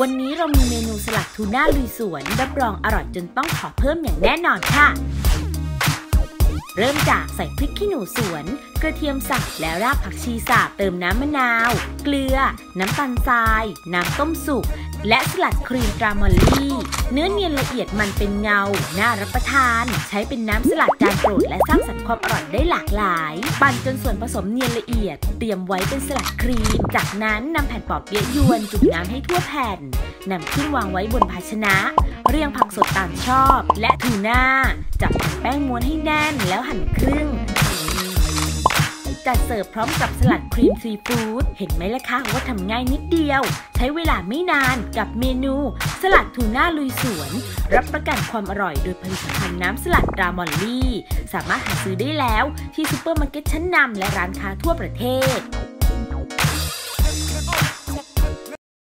วันนี้เรามีเมนูสลัดทูน่าลุยสวนรับรองอร่อยจนต้องขอเพิ่มอย่างแน่นอนค่ะ เริ่มจากใส่พริกขี้หนูสวน กระเทียมสับและรากผักชีสับเติมน้ำมะนาว เกลือ น้ำตาลทราย น้ำต้มสุก และสลัดครีมตรามอลลี่ เนื้อเนียนละเอียดมันเป็นเงา น่ารับประทาน ใช้เป็นน้ำสลัดจานโปรดและสร้างสรรค์ความอร่อยได้หลากหลาย ปั่นจนส่วนผสมเนียนละเอียด เตรียมไว้เป็นสลัดครีม จากนั้นนำแผ่นปอเปี๊ยะยวนจุ่มน้ำให้ทั่วแผ่นนำขึ้นวางไว้บนภาชนะ เรียงผักสดตามชอบ และทูน่า จับแป้งม้วนให้แน่นแล้วหั่นครึ่ง จัดเสิร์ฟพร้อมกับสลัดครีมซีฟู้ด เห็นไหมล่ะคะว่าทำง่ายนิดเดียว ใช้เวลาไม่นานกับเมนู สลัดทูน่าลุยสวน รับประกันความอร่อยโดยผลิตภัณฑ์น้ำสลัดรามอลลี่ สามารถหาซื้อได้แล้วที่ซูเปอร์มาร์เก็ตชั้นนำและร้านค้าทั่วประเทศ